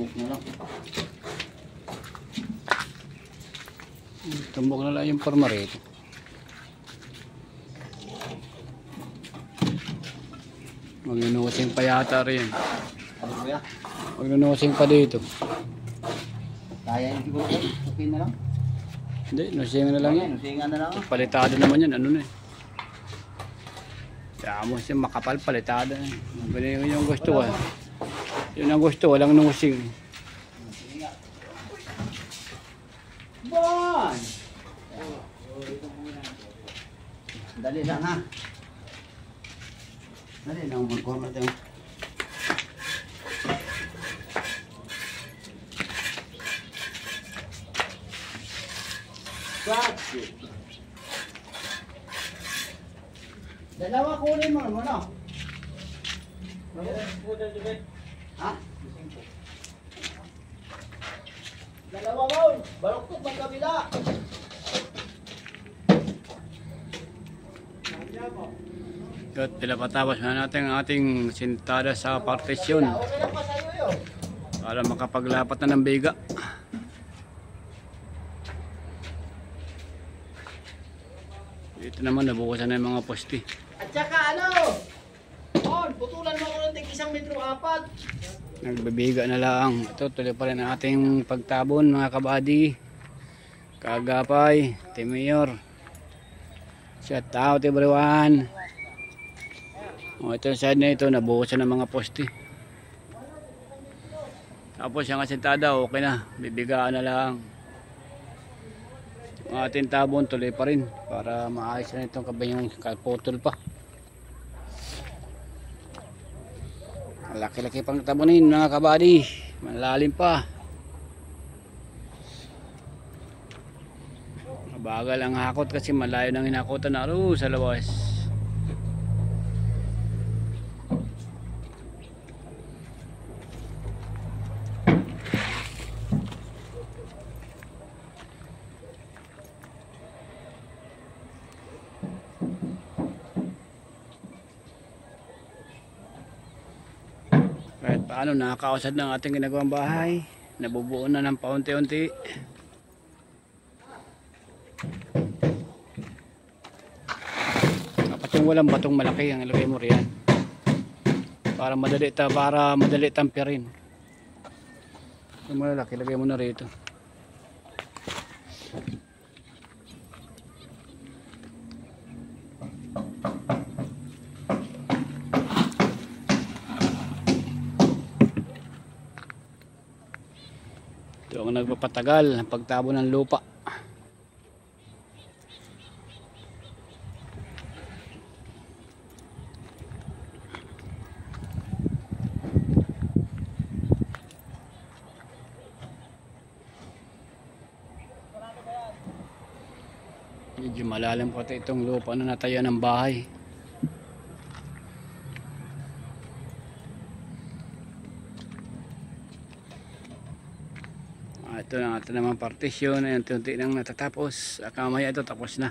Tumbok na lang. Tumbok na lang yung forma rito. Magnunusing pa yata rin. Ano kuya? Magnunusing pa dito. Kaya yung siguro yan. Okay na lang. Hindi, nusing na lang yan. Nusingan na lang. Palitado naman yan, ano na eh. Kaya mo siya makapal, eh. Ganun yun yung gusto ko. Yun ang gusto, walang nusing. Bon! Dali lang ha. Dali lang mag-forma tayo. Saksi. Dalawa kunin mo mo no? Ha? Dalawa mo! Baloktok magkabila! At pinapatapos na natin ang ating sintada sa partisyon Okay lang pa sa'yo yun. para makapaglapat na ng biga. Ito naman, nabukasan na yung mga poste. At saka ano? On, putulan mo ako ng isang metro apat. Nagbabiga na lang. Ito, tuloy pa rin ang ating pagtabon mga kabady. Kagapay, Timiyor. Shout out everyone. O, ito yung side na ito, nabukasan ng mga poste. Tapos yung asentada, okay na. Bibigaan na lang. Ang ating tabon tuloy pa rin para maayos na itong kabayong kaputol pa. Laki-laki pang tabunin mga kabady. Malalim pa. Mabagal ang hakot kasi malayo nang hinakotan na ro sa labas. Paano nakakausad ng ating ginagawang bahay. Nabubuo na ng paunti-unti. Dapat yung walang batong malaki ang ilagay mo riyan. Para madali ta para madali tampirin. Yung malalaki ilagay mo na rito. Ang nagpapatagal ng pagtabo ng lupa. Medyo malalim ito itong lupa na natayo ng bahay. Ito na ito naman partisyon ayan tunti nang natatapos. Kamaya ito tapos na.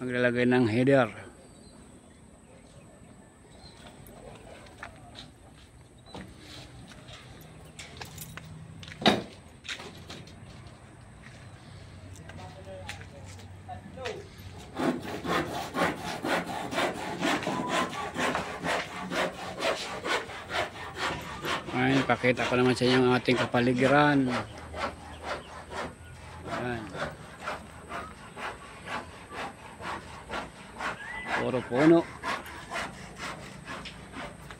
Maglalagay ng header Ayan, pakita ko naman sa inyo ang ating kapaligiran. Ayan. Puro puno.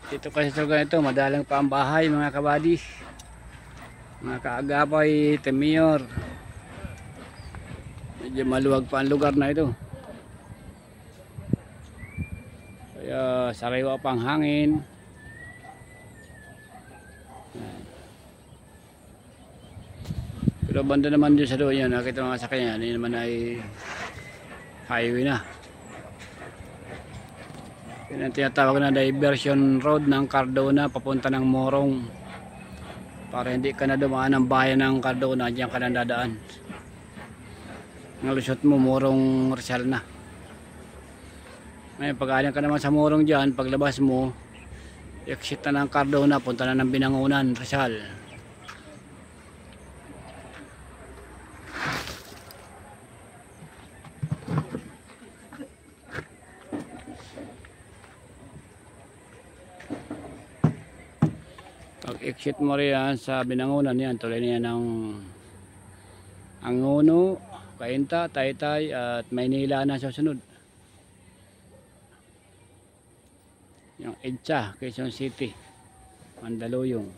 Dito kasi sa lugar ito, madalang pa ang bahay mga kabady. Mga kaagapay, temiyor. Medyo maluwag pa ang lugar na ito. Kaya sariwa pang hangin. Banda naman dyan sa doon yan, nakita mga sakyan, hindi naman ay highway na. Yan ang tinatawag na diversion road ng Cardona papunta ng Morong. Para hindi ka na dumaan ng bayan ng Cardona, diyan ka na dadaan. Ang mo, Morong Rizal na. Ngayon, pag ka naman sa Morong dyan, paglabas mo, exit na ng Cardona punta na ng Binangunan Rizal exit mo riyan sa Binangunan yan. Tuloy na yan ng Angono, Kainta, Taytay at Maynila na sa sunod yung EDSA, Quezon City Mandaluyong.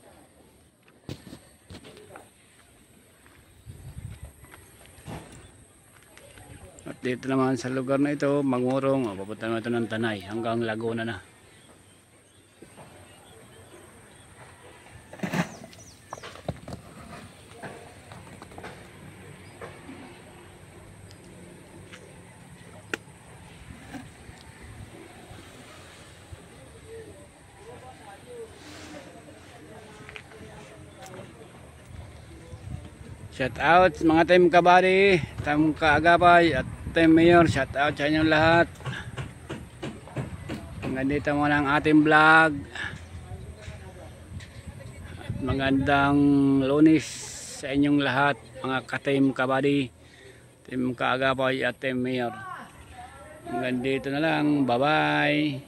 At dito naman sa lugar na ito Mangurong, papunta naman ito ng Tanay hanggang Laguna na Shout out mga team kabady, team kaagapay at team mayor. Shout out sa inyong lahat. Hanggang dito muna ang ating vlog. At magandang lunis sa inyong lahat mga ka-team kabady, team kaagapay at team mayor. Hanggang dito na lang. Bye bye.